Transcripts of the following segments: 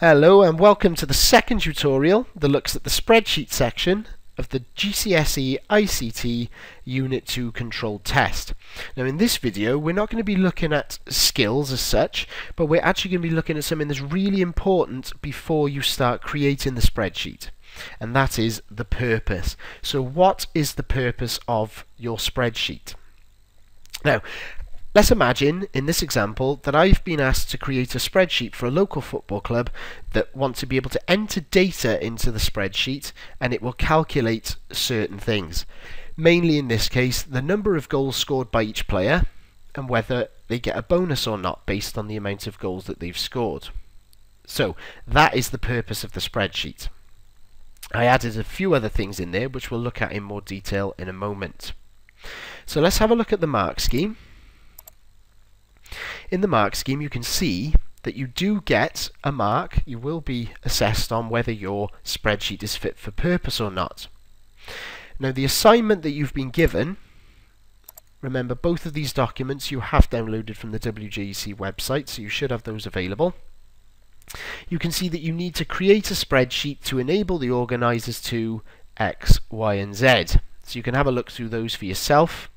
Hello and welcome to the second tutorial that looks at the spreadsheet section of the GCSE ICT Unit 2 controlled test. Now in this video we're not going to be looking at skills as such but we're actually going to be looking at something that's really important before you start creating the spreadsheet and that is the purpose. So what is the purpose of your spreadsheet? Now Let's imagine, in this example, that I've been asked to create a spreadsheet for a local football club that want to be able to enter data into the spreadsheet and it will calculate certain things. Mainly in this case, the number of goals scored by each player and whether they get a bonus or not based on the amount of goals that they've scored. So that is the purpose of the spreadsheet. I added a few other things in there which we'll look at in more detail in a moment. So let's have a look at the mark scheme. In the mark scheme you can see that you do get a mark, you will be assessed on whether your spreadsheet is fit for purpose or not. Now the assignment that you've been given, remember both of these documents you have downloaded from the WJEC website, so you should have those available. You can see that you need to create a spreadsheet to enable the organisers to X, Y and Z. So you can have a look through those for yourself.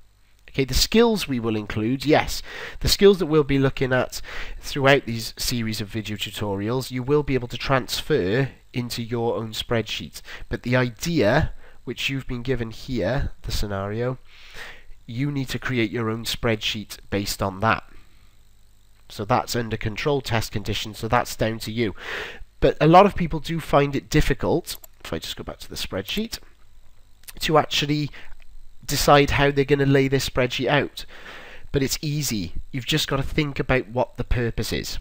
Okay, the skills we will include, yes, the skills that we'll be looking at throughout these series of video tutorials, you will be able to transfer into your own spreadsheet. But the idea, which you've been given here, the scenario, you need to create your own spreadsheet based on that. So that's under control test conditions, so that's down to you. But a lot of people do find it difficult, if I just go back to the spreadsheet, to actually decide how they're going to lay this spreadsheet out. But it's easy. You've just got to think about what the purpose is.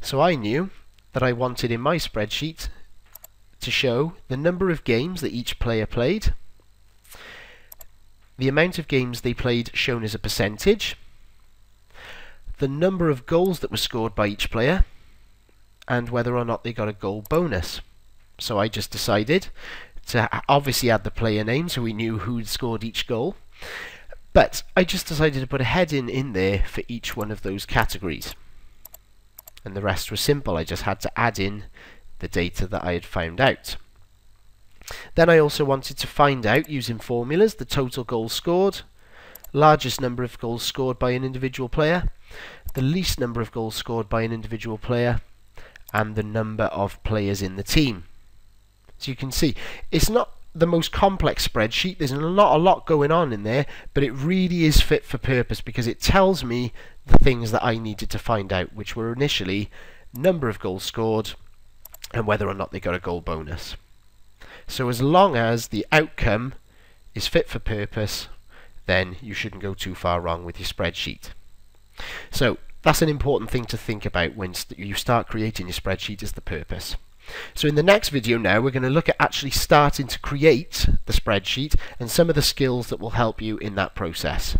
So I knew that I wanted in my spreadsheet to show the number of games that each player played, the amount of games they played shown as a percentage, the number of goals that were scored by each player, and whether or not they got a goal bonus. So I just decided to uh, obviously add the player name so we knew who'd scored each goal. But I just decided to put a heading in there for each one of those categories. And the rest was simple. I just had to add in the data that I had found out. Then I also wanted to find out, using formulas, the total goals scored, largest number of goals scored by an individual player, the least number of goals scored by an individual player, and the number of players in the team. So you can see it's not the most complex spreadsheet. There's not a lot going on in there, but it really is fit for purpose because it tells me the things that I needed to find out, which were initially number of goals scored and whether or not they got a goal bonus. So as long as the outcome is fit for purpose, then you shouldn't go too far wrong with your spreadsheet. So that's an important thing to think about when you start creating your spreadsheet is the purpose. So in the next video now we're going to look at actually starting to create the spreadsheet and some of the skills that will help you in that process.